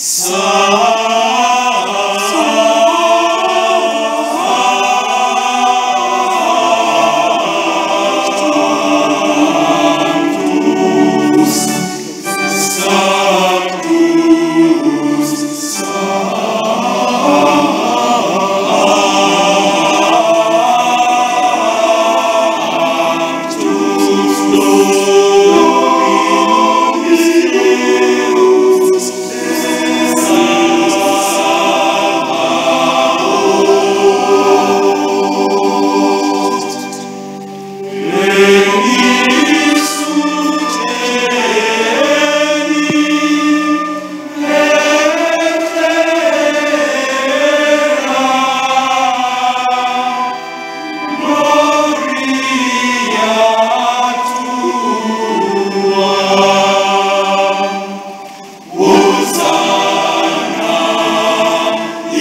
So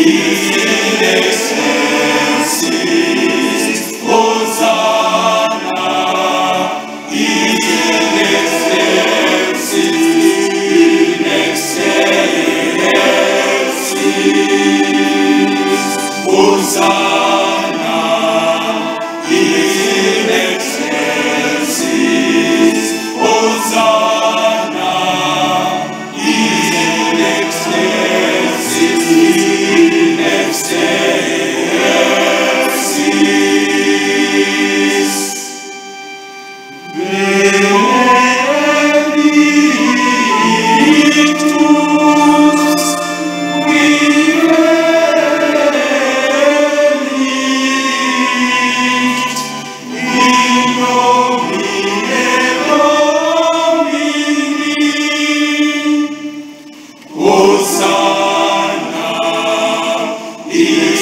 Jesus. Hosanna in.